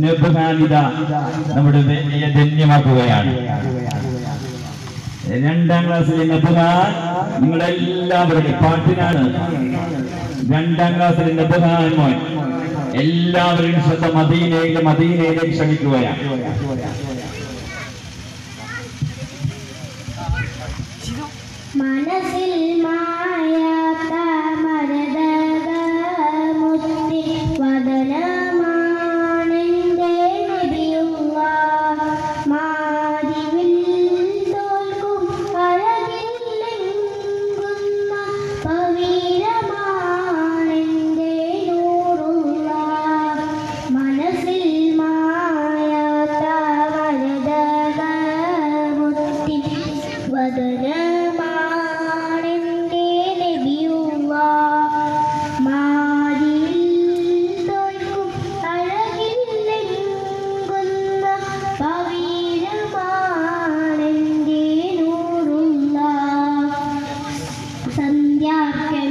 നബുഹാനിത നമ്മുടെ ധന്യമാക്കുകയാണ്. രണ്ടാം ക്ലാസ്സിലെ നബുഹാൻ നിങ്ങളെല്ലാവരുടെ പാട്ടിനാണ്. രണ്ടാം ക്ലാസ്സിലെ നബുഹാൻ മോൻ. എല്ലാവരും ശ്രദ്ധ മദീനയിലെ മദീനയിലേക്ക് ക്ഷമിക്കുകയാണ് മനസ്സിൽ Yeah.